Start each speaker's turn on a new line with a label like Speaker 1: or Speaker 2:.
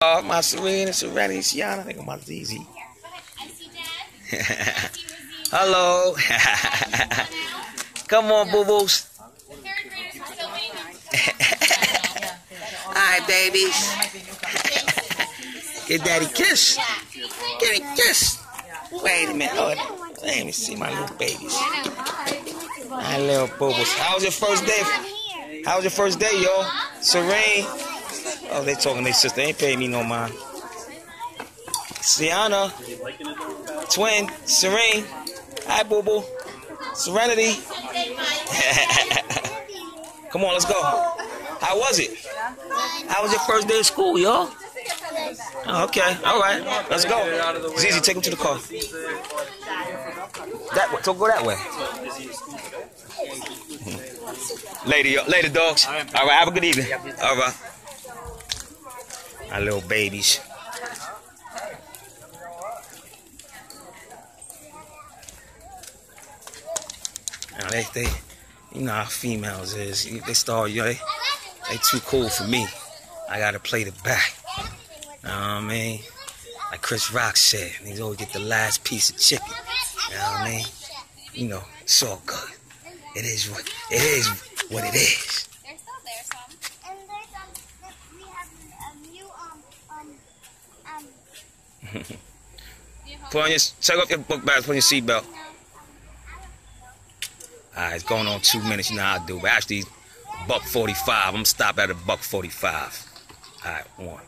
Speaker 1: Oh, my Serena, Serenity, Shiana, I think my ZZ. Hello. Come on, boo boos. Hi, babies. Get daddy kiss. Get a kiss. Wait a minute. Oh, let me see my little babies. My little boo boos. How was your first day? How was your first day, yo? Serene. Oh, they talking their sister. They ain't paying me no mind. Sienna. Twin. Serene. Hi, boo boo. Serenity. Come on, let's go. How was it? How was your first day of school, y'all? Oh, okay, all right. Let's go. Zizi, take him to the car. That way. So go that way. Hmm. Later, later, dogs. All right, have a good evening. All right. My little babies. Now they, they, you know how females is. They start, you know, they, they too cool for me. I gotta play the back. You Know what I mean? Like Chris Rock said, niggas always get the last piece of chicken. You know what I mean? You know, it's all good. It is what it is what it is. Put on your take off your book bags, put on your seatbelt. Alright, it's going on two minutes, you know how I do. But actually buck forty five. I'm gonna stop at a buck forty five. Alright, one.